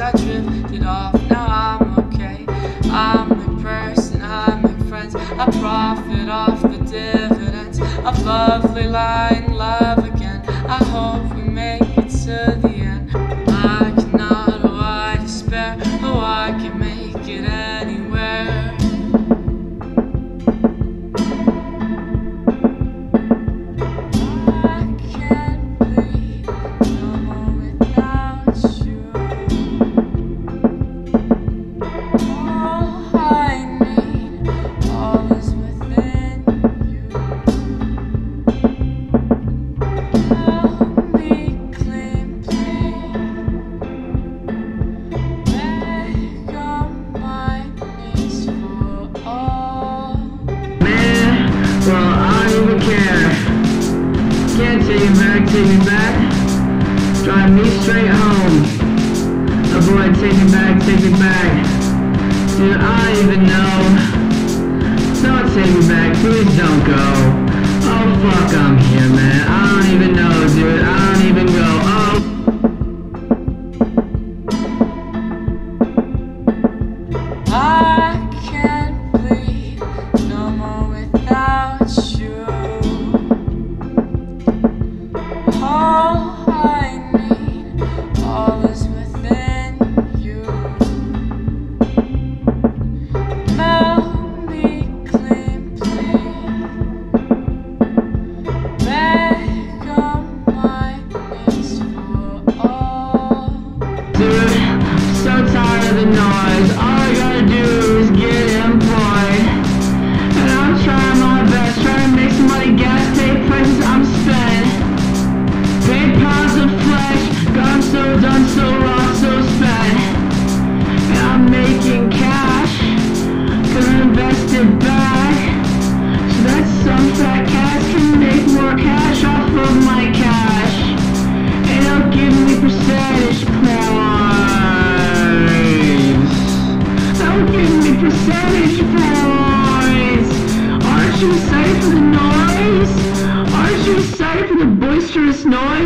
I drifted off. Now I'm okay. I'm make person, I make friends. I profit off the dividends of lovely lying love again. I hope Me back, take me back. Drive me straight home. Avoid, take me back, take me back. Do I even know. Don't take me back, please don't go. Oh fuck, I'm invested back. So that some fat cats can make more cash off of my cash. And they'll give me percentage points. They'll give me percentage points. Aren't you excited for the noise? Aren't you excited for the boisterous noise?